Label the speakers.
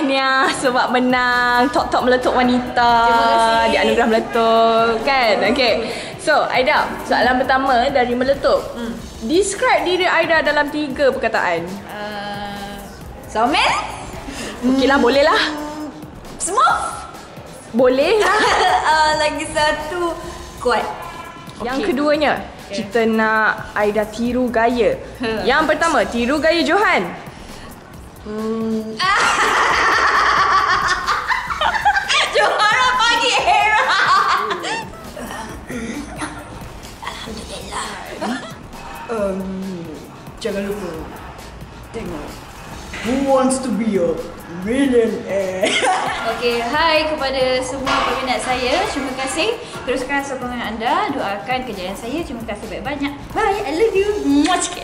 Speaker 1: tahniah sebab menang Top-top meletup wanita. Di anugerah meletup kan. Okay. So, Aida, soalan pertama dari meletup.
Speaker 2: Hmm.
Speaker 1: Describe diri Aida dalam tiga perkataan.
Speaker 2: Uh, Somel?
Speaker 1: Okey lah, boleh lah.
Speaker 2: Smooth?
Speaker 1: Boleh lah.
Speaker 2: uh, lagi satu kuat.
Speaker 1: Yang
Speaker 2: Okey.
Speaker 1: keduanya, kita nak Aida tiru gaya. Yang pertama, tiru gaya Johan.
Speaker 2: Johara
Speaker 3: Um, jangan lupa tengok Who wants to be a millionaire?
Speaker 2: Okey, hai kepada semua peminat saya. Terima kasih. Teruskan sokongan anda. Doakan kejayaan saya. Terima kasih banyak-banyak. Bye. I love you. Much.